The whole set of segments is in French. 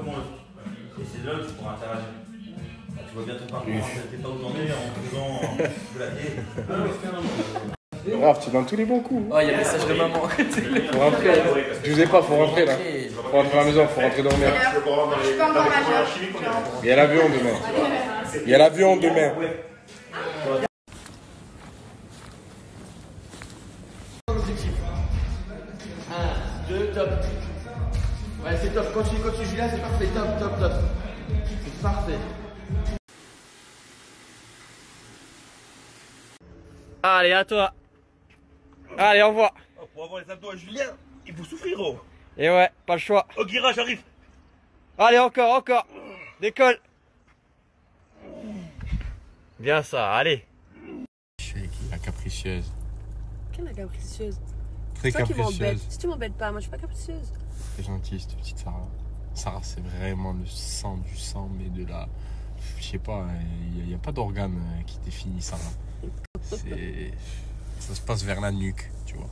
comment le Et c'est que tu pourras interagir. Là, tu vois bien ton parcours, hein, t'es pas es en faisant blaguer. Grave, tu donnes tous les bons coups. Oh, il y a le message de maman. Faut rentrer. Je vous ai pas, faut rentrer là. Faut rentrer à la maison, faut rentrer dormir. Majeure. Il y a l'avion demain. Il y a l'avion demain. Un, deux, top. Ouais, c'est top. Continue, continue, Julien, c'est parfait. Top, top, top. C'est parfait. Allez, à toi. Allez, au revoir. Oh, Pour avoir les abdos à Julien, il faut souffrir, oh. Et ouais, pas le choix. Oh, Guira, j'arrive. Allez, encore, encore. Décolle. Bien ça, allez. Je suis avec la capricieuse. Quelle la capricieuse? Très qui capricieuse. Si tu m'embêtes pas, moi je suis pas capricieuse. Très gentille cette petite Sarah. Sarah, c'est vraiment le sang du sang, mais de la. Je sais pas, il n'y a, pas d'organe euh, qui définit Sarah. C'est. Ça se passe vers la nuque, tu vois.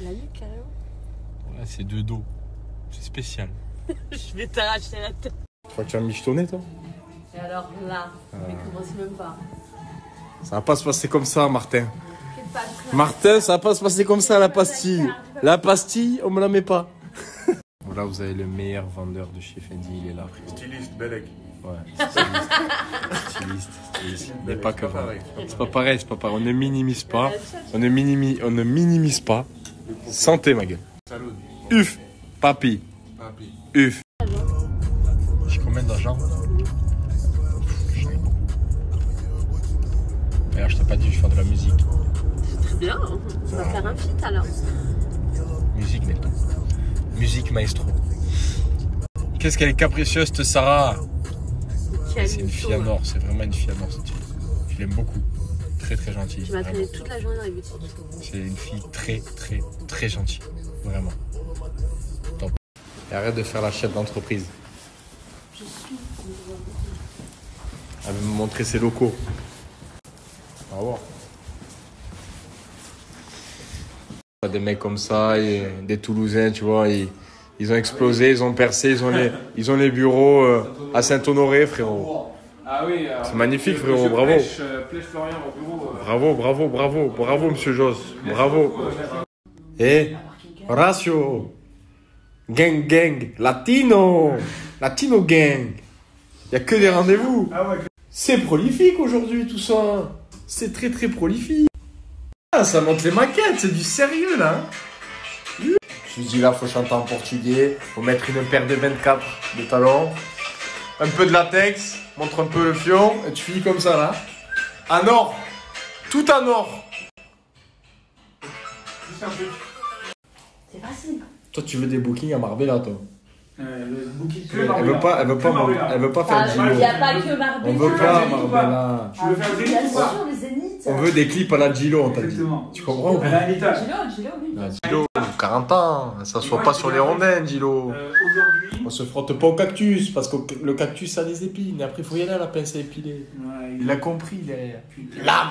La nuque, carrément. Voilà, c'est deux dos. C'est spécial. je vais t'arracher la tête. Tu crois que tu vas me michetonner, toi? Et alors là, Euh. mais commence même pas. Ça va pas se passer comme ça, Martin. Fais Martin, ça va pas se passer comme ça, la pastille. La pastille, on me la met pas. Voilà, vous avez le meilleur vendeur de chez Fendi, il est là. frérot. Styliste, Belek. Ouais, styliste. styliste, styliste. Mais pas que. C'est pas pareil, c'est pas pareil. On ne minimise pas. On ne, minimi- on ne minimise pas. Santé, ma gueule. Salut. Uf, papi. Papi. Uf. J'ai combien d'argent J'en ai beaucoup. D'ailleurs, je t'ai pas dit, je vais faire de la musique. Bien, on va faire un feat alors. Musique maintenant. Musique maestro. Qu'est-ce qu'elle est capricieuse, cette Sarah C'est une fille en hein. or, c'est vraiment une fille en or cette fille. Je l'aime beaucoup. Très très gentille. Je traîné toute la journée dans les boutiques. C'est une fille très très très gentille. Vraiment. Top. Et arrête de faire la chef d'entreprise. Elle veut me montrer ses locaux. On va Des mecs comme ça, et des Toulousains, tu vois, ils, ils ont explosé, ils ont percé, ils ont les, ils ont les bureaux euh, à Saint-Honoré, frérot. Ah oui, euh, C'est magnifique, monsieur frérot, bravo. Plèche, euh, Plèche Florian au bureau. euh, Bravo, bravo, bravo, bravo, monsieur Joss. Bravo. Eh, Horacio. Gang, gang. Latino. Latino gang. Il a que des rendez-vous. C'est prolifique aujourd'hui, tout ça. C'est très, très prolifique. Ah, ça monte les maquettes, c'est du sérieux, là. Je me dis, là, faut chanter en portugais. Faut mettre une paire de 24 de talons. Un peu de latex. Montre un peu le fion. Et tu finis comme ça, là. En or. Tout en or. C'est facile. Toi, tu veux des bookings à Marbella, toi? Euh, le booking que Elle veut pas, elle veut pas, elle veut pas faire Ah, de Il n'y a pas que Marbella. On veut pas Marbella. Tu veux faire Zénith ou pas? sûr, le Zénith. On veut des clips à la Gilo, on t'a dit. Exactement. Tu comprends ou Elle pas a un étage. Gilo, Gilo, oui. La Gilo, 40 ans, ça Et soit moi, pas sur les rondins, Gilo. Euh, Aujourd'hui. On se frotte pas au cactus, parce que le cactus a des épines, et après il faut y aller à la pince à épiler. Ouais, Il a compris derrière. Putain. Là